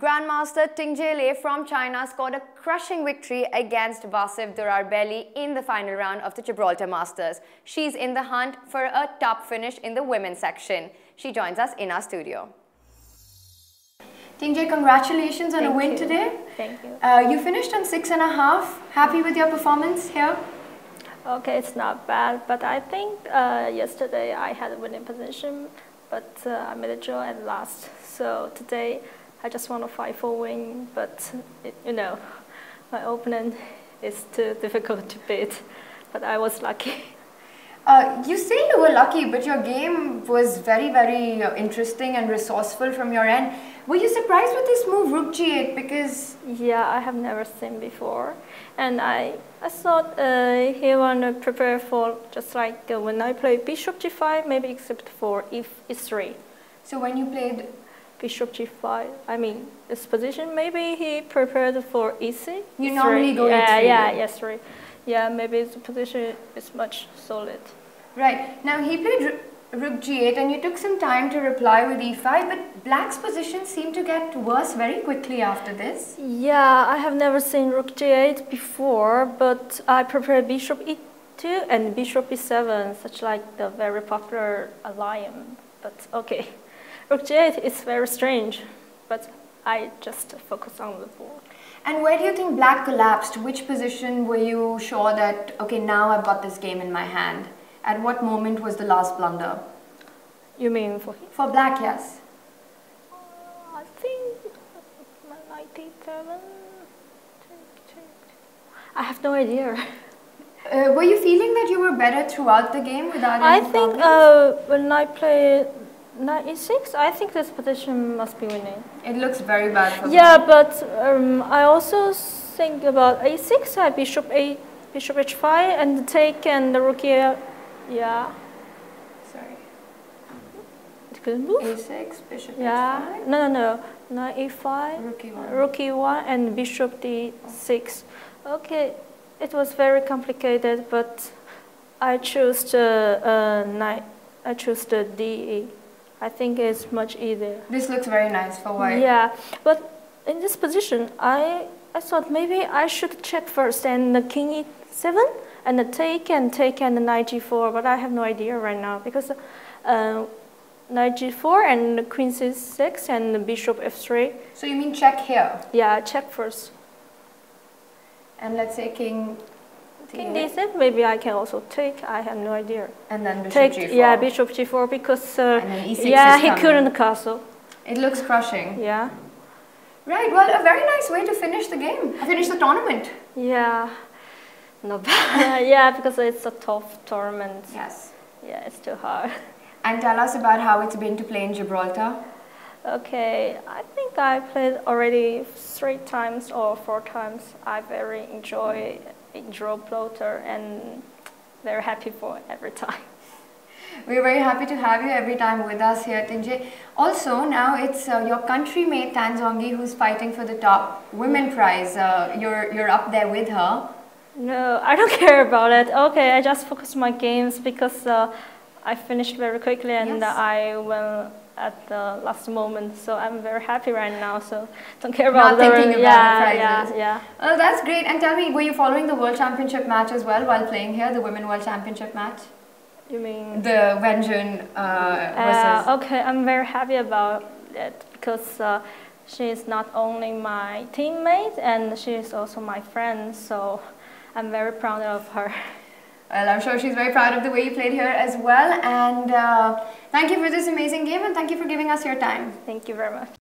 Grandmaster Tingjie Lei from China scored a crushing victory against Vasif Durarbayli in the final round of the Gibraltar Masters. She's in the hunt for a top finish in the women's section. She joins us in our studio. Tingjie, congratulations on Thank a win you. today. Thank you. Uh, you finished on six and a half. Happy with your performance here? Okay, it's not bad, but I think uh, yesterday I had a winning position, but uh, I made a draw and lost. So today I just want to fight for win, but you know, my opponent is too difficult to beat. But I was lucky. Uh, you say you were lucky, but your game was very, very uh, interesting and resourceful from your end. Were you surprised with this move, Rook G8? Because Yeah, I have never seen before, and I I thought uh, he wanna prepare for just like uh, when I play Bishop G5, maybe except for if E3. so when you played, Bishop G5. I mean, this position, maybe he prepared for E3. You E3. normally go yeah, E3, Yeah, yes, right. Yeah, maybe the position is much solid. right now he played Rook G8, and you took some time to reply with E5. But Black's position seemed to get worse very quickly after this. Yeah, I have never seen Rook G8 before, but I prepared Bishop E2 and Bishop E7, such like the very popular alliance. But okay, Object is very strange, but I just focus on the board. And where do you think black collapsed? Which position were you sure that, okay, now I've got this game in my hand? At what moment was the last blunder? You mean for him? For black, yes. Uh, I think uh, 97. I have no idea. Uh, were you feeling that you were better throughout the game without I think uh, when I played 96? I think this petition must be winning. It looks very bad Yeah, me. but um, I also think about a6, I uh, bishop a, bishop h5, and the take and the rook here. Yeah. Sorry. It couldn't move. a6, bishop yeah. h5? No, no, no. No, e5, rook e1, rook e1 and bishop d6. Okay, it was very complicated, but I chose the uh, knight. I chose the d8. I think it's much easier. This looks very nice for white. Yeah, but in this position, I I thought maybe I should check first and the king e7 and the take and take and the knight g4, but I have no idea right now because uh, knight g4 and the queen c6 and the bishop f3. So you mean check here, Yeah, check first. and let's say king, King d8, d7, maybe I can also take. I have no idea. and then bishop take, g4. yeah, bishop g4 because uh, And then e6 yeah, he couldn't castle. It looks crushing. Yeah, Right, well, a very nice way to finish the game, finish the tournament. yeah, no bad. yeah, because it's a tough tournament. Yes. Yeah, it's too hard. And tell us about how it's been to play in Gibraltar. Okay, I think I played already three times or four times. I very enjoy Gibraltar and very happy for every time. We're very happy to have you every time with us here, Tingjie. Also, now it's uh, your country mate Tan Zhongyi who's fighting for the top women prize. Uh, you're you're up there with her. No, I don't care about it. Okay, I just focus my games because uh, I finished very quickly and Yes. I won at the last moment. So I'm very happy right now. So don't care Not about the thinking about yeah, the. Yeah, yeah. Oh, that's great. And tell me, were you following the World Championship match as well while playing here, the Women World Championship match? You mean? Ju Wenjun uh, versus. Uh, okay, I'm very happy about it because uh, she is not only my teammate and she is also my friend. So I'm very proud of her. Well, I'm sure she's very proud of the way you played here as well. And uh, thank you for this amazing game and thank you for giving us your time. Thank you very much.